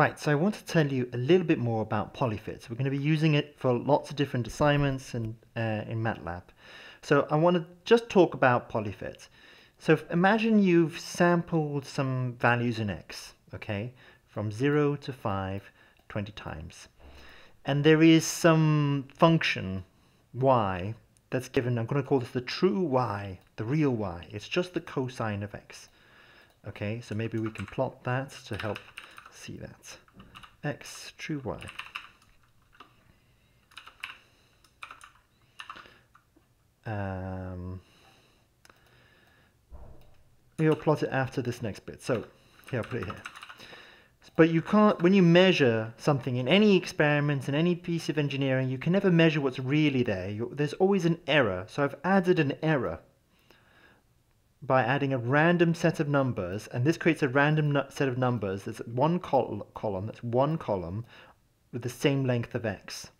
Right, so I want to tell you a little bit more about polyfit. We're going to be using it for lots of different assignments in, uh, in MATLAB. So I want to just talk about polyfit. So imagine you've sampled some values in x, okay, from 0 to 5, 20 times. And there is some function, y, that's given, I'm going to call this the true y, the real y. It's just the cosine of x. Okay, so maybe we can plot that to help see that. x, true y. Um, we'll plot it after this next bit. So here, I'll put it here. But you can't, when you measure something in any experiment, in any piece of engineering, you can never measure what's really there. You're, there's always an error. So I've added an error by adding a random set of numbers, and this creates a random set of numbers that's one col column, that's one column with the same length of x.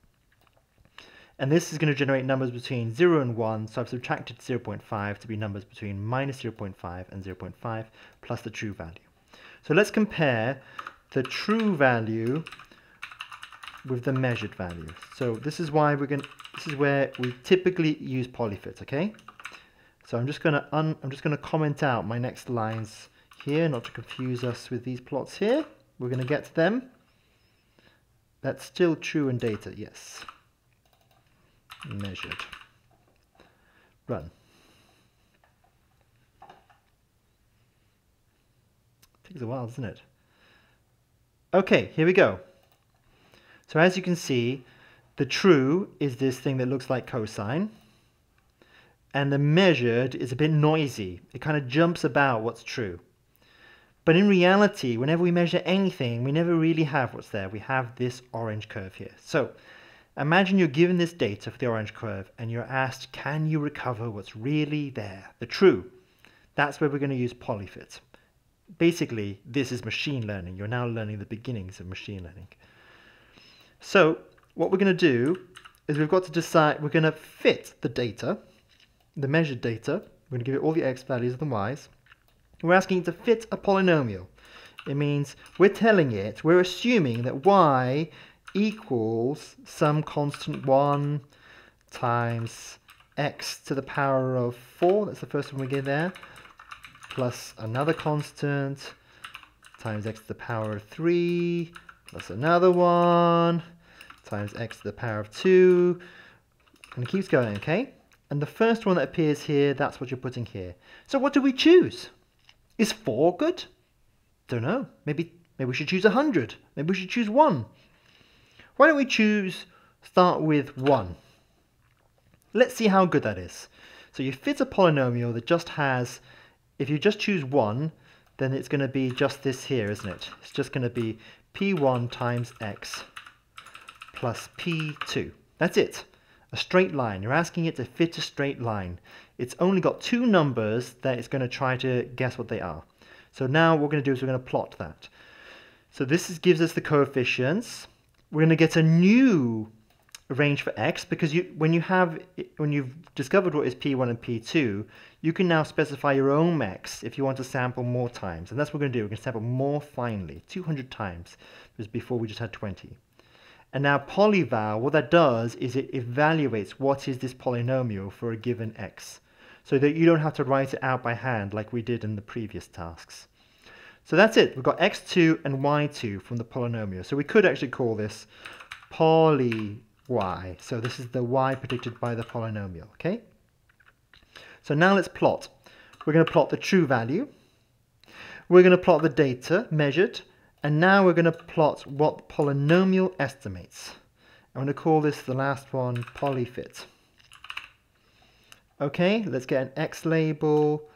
And this is going to generate numbers between 0 and 1, so I've subtracted 0.5 to be numbers between minus 0.5 and 0.5 plus the true value. So let's compare the true value with the measured value. So this is why we're going this is where we typically use polyfit, okay? So I'm just going to I'm just going to comment out my next lines here, not to confuse us with these plots here. We're going to get to them. That's still true in data, yes. Measured. Run. Takes a while, doesn't it? Okay, here we go. So as you can see, the true is this thing that looks like cosine and the measured is a bit noisy. It kind of jumps about what's true. But in reality, whenever we measure anything, we never really have what's there. We have this orange curve here. So imagine you're given this data for the orange curve and you're asked, can you recover what's really there, the true? That's where we're going to use polyfit. Basically, this is machine learning. You're now learning the beginnings of machine learning. So what we're going to do is we've got to decide, we're going to fit the data the measured data, we're going to give it all the x values and the y's. We're asking it to fit a polynomial. It means we're telling it, we're assuming that y equals some constant 1 times x to the power of 4, that's the first one we get there, plus another constant times x to the power of 3, plus another one, times x to the power of 2, and it keeps going, okay? And the first one that appears here, that's what you're putting here. So what do we choose? Is 4 good? Don't know. Maybe, maybe we should choose 100. Maybe we should choose 1. Why don't we choose, start with 1. Let's see how good that is. So you fit a polynomial that just has, if you just choose 1, then it's going to be just this here, isn't it? It's just going to be p1 times x plus p2. That's it a straight line. You're asking it to fit a straight line. It's only got two numbers that it's going to try to guess what they are. So now what we're going to do is we're going to plot that. So this is, gives us the coefficients. We're going to get a new range for x because you, when you have when you've discovered what is p1 and p2, you can now specify your own x if you want to sample more times. And that's what we're going to do. We're going to sample more finely, 200 times, because before we just had 20. And now polyval, what that does is it evaluates what is this polynomial for a given x, so that you don't have to write it out by hand like we did in the previous tasks. So that's it. We've got x2 and y2 from the polynomial. So we could actually call this poly y. So this is the y predicted by the polynomial, okay? So now let's plot. We're going to plot the true value. We're going to plot the data measured and now we're going to plot what polynomial estimates. I'm going to call this the last one polyfit. Okay, let's get an X label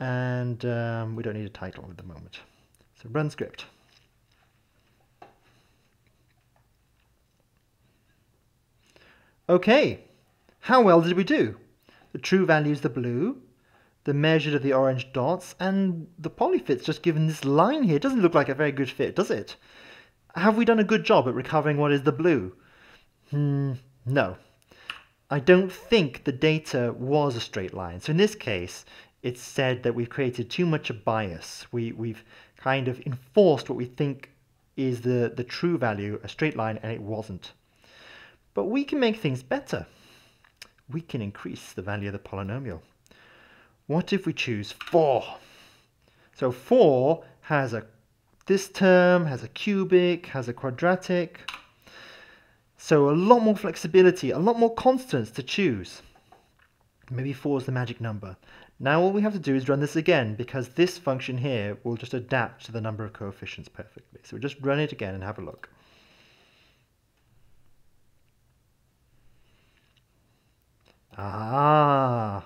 and um, we don't need a title at the moment. So run script. Okay, how well did we do? The true value is the blue, the measure of the orange dots, and the polyfit's just given this line here. It doesn't look like a very good fit, does it? Have we done a good job at recovering what is the blue? Hmm, no. I don't think the data was a straight line. So in this case, it's said that we've created too much a bias. We, we've kind of enforced what we think is the, the true value, a straight line, and it wasn't. But we can make things better. We can increase the value of the polynomial. What if we choose 4? So 4 has a this term, has a cubic, has a quadratic. So a lot more flexibility, a lot more constants to choose. Maybe 4 is the magic number. Now all we have to do is run this again because this function here will just adapt to the number of coefficients perfectly. So we'll just run it again and have a look. Ah,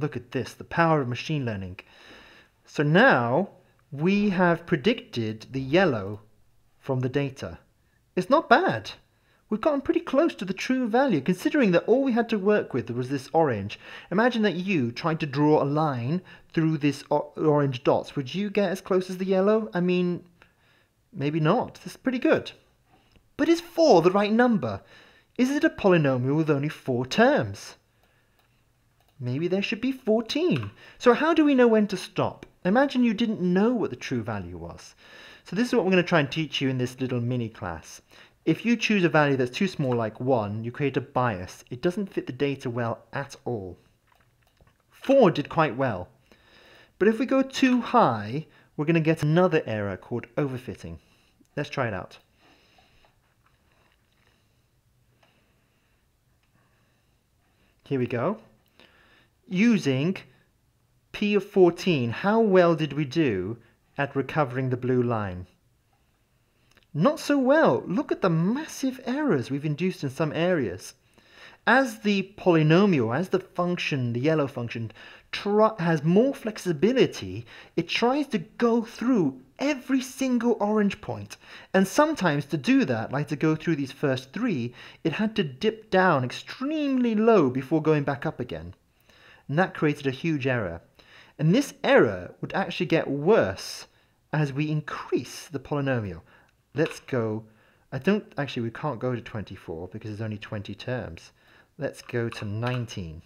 look at this, the power of machine learning. So now we have predicted the yellow from the data. It's not bad. We've gotten pretty close to the true value, considering that all we had to work with was this orange. Imagine that you tried to draw a line through this orange dots. Would you get as close as the yellow? I mean, maybe not. This is pretty good. But is 4 the right number? Is it a polynomial with only 4 terms? Maybe there should be 14. So how do we know when to stop? Imagine you didn't know what the true value was. So this is what we're going to try and teach you in this little mini class. If you choose a value that's too small like 1, you create a bias. It doesn't fit the data well at all. 4 did quite well. But if we go too high, we're going to get another error called overfitting. Let's try it out. Here we go. Using P of 14, how well did we do at recovering the blue line? Not so well. Look at the massive errors we've induced in some areas. As the polynomial, as the function, the yellow function, has more flexibility, it tries to go through every single orange point. And sometimes to do that, like to go through these first three, it had to dip down extremely low before going back up again. And that created a huge error. And this error would actually get worse as we increase the polynomial let's go, I don't, actually we can't go to 24 because there's only 20 terms. Let's go to 19.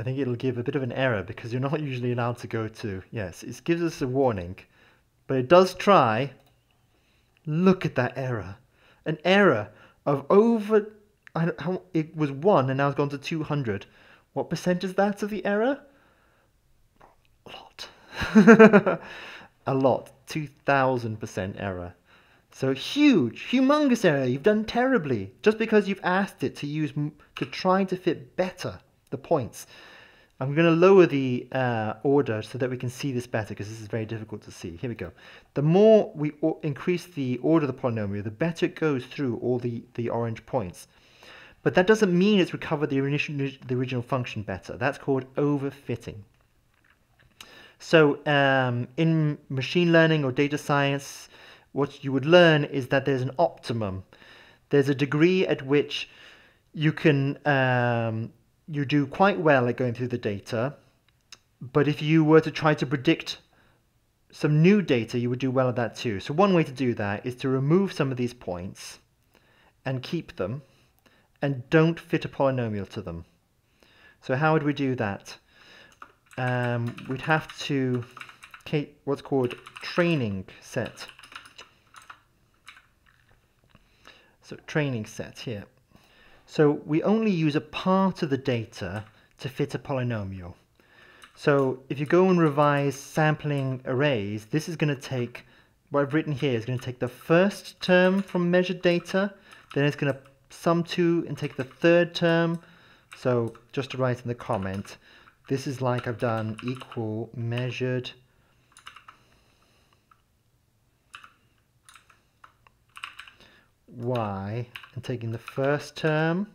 I think it'll give a bit of an error because you're not usually allowed to go to, yes, it gives us a warning, but it does try. Look at that error. An error of over, I how, it was 1 and now it's gone to 200. What percent is that of the error? A lot. a lot. 2000% error. So huge, humongous error. You've done terribly just because you've asked it to use to try to fit better the points. I'm going to lower the uh, order so that we can see this better because this is very difficult to see. Here we go. The more we increase the order of the polynomial, the better it goes through all the, the orange points. But that doesn't mean it's recovered the, the original function better. That's called overfitting. So um, in machine learning or data science, what you would learn is that there's an optimum. There's a degree at which you can um, you do quite well at going through the data, but if you were to try to predict some new data, you would do well at that too. So one way to do that is to remove some of these points and keep them and don't fit a polynomial to them. So how would we do that? um, we'd have to take what's called training set. So training set here. So we only use a part of the data to fit a polynomial. So if you go and revise sampling arrays, this is going to take, what I've written here is going to take the first term from measured data, then it's going to sum 2 and take the third term. So just to write in the comment, this is like I've done equal measured. Y and taking the first term.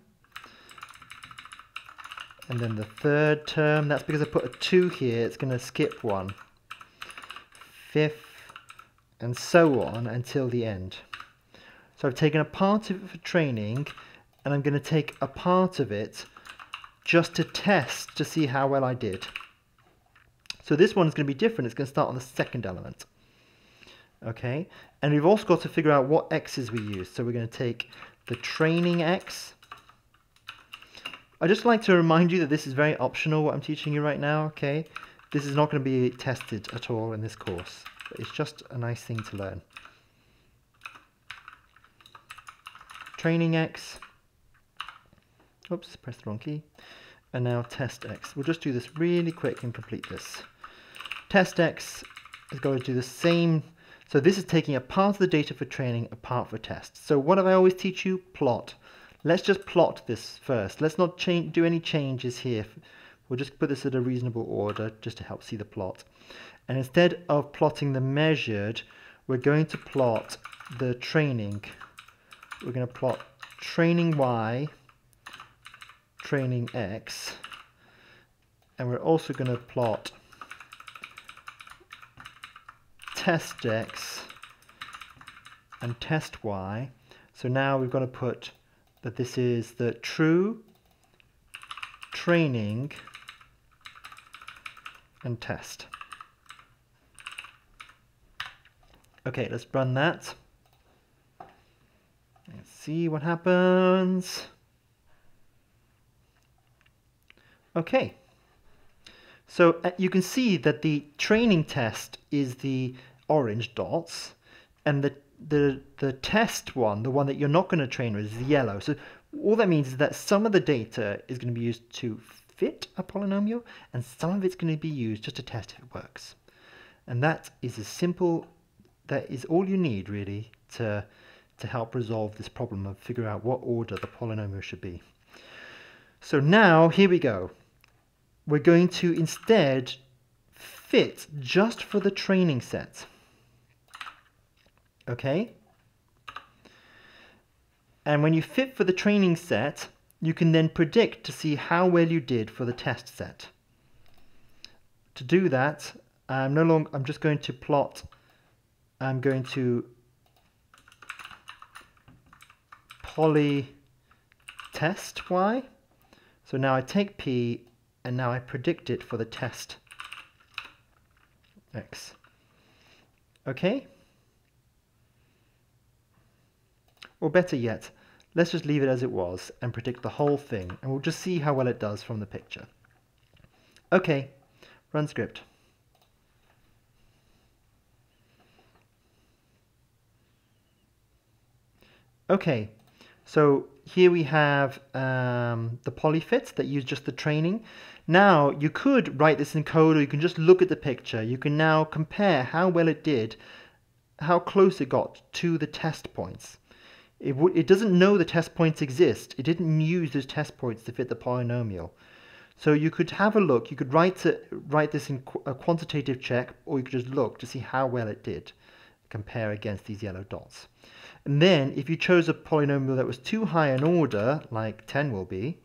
And then the third term. That's because I put a 2 here. It's going to skip one. Fifth and so on until the end so I've taken a part of it for training and I'm going to take a part of it just to test to see how well I did. So this one is going to be different. It's going to start on the second element. Okay, and we've also got to figure out what x's we use. So we're going to take the training x. I just like to remind you that this is very optional what I'm teaching you right now. Okay, This is not going to be tested at all in this course. It's just a nice thing to learn. Training X. Oops, press the wrong key. And now test X. We'll just do this really quick and complete this. Test X is going to do the same. So this is taking a part of the data for training, a part for test. So what do I always teach you? Plot. Let's just plot this first. Let's not change, do any changes here. We'll just put this at a reasonable order just to help see the plot. And instead of plotting the measured, we're going to plot the training. We're going to plot training Y, training X, and we're also going to plot test X and test Y. So now we've got to put that this is the true training and test. Okay, let's run that. Let's see what happens. Okay. So uh, you can see that the training test is the orange dots and the the the test one, the one that you're not going to train with, is the yellow. So all that means is that some of the data is going to be used to fit a polynomial, and some of it's going to be used just to test if it works. And that is as simple. That is all you need really to to help resolve this problem of figure out what order the polynomial should be. So now here we go. We're going to instead fit just for the training set okay? And when you fit for the training set, you can then predict to see how well you did for the test set. To do that, I'm no longer, I'm just going to plot, I'm going to poly test y. So now I take p and now I predict it for the test x. Okay? Or better yet, let's just leave it as it was and predict the whole thing, and we'll just see how well it does from the picture. Okay, run script. Okay, so here we have um, the polyfits that use just the training. Now, you could write this in code or you can just look at the picture. You can now compare how well it did, how close it got to the test points. It, it doesn't know the test points exist. It didn't use those test points to fit the polynomial. So you could have a look, you could write, it, write this in qu a quantitative check, or you could just look to see how well it did compare against these yellow dots. And then if you chose a polynomial that was too high in order, like 10 will be,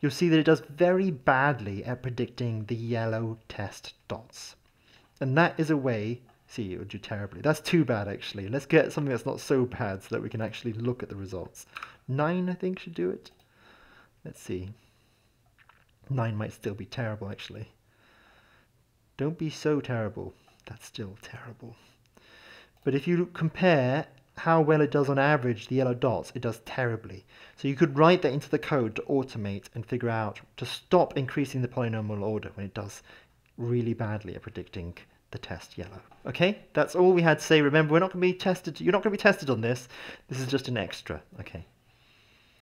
you'll see that it does very badly at predicting the yellow test dots. And that is a way see it would do terribly. That's too bad, actually. Let's get something that's not so bad so that we can actually look at the results. 9, I think, should do it. Let's see. 9 might still be terrible, actually. Don't be so terrible. That's still terrible. But if you compare how well it does on average the yellow dots, it does terribly. So you could write that into the code to automate and figure out to stop increasing the polynomial order when it does really badly at predicting the test yellow. Okay, that's all we had to say. Remember, we're not going to be tested. You're not going to be tested on this. This is just an extra. Okay.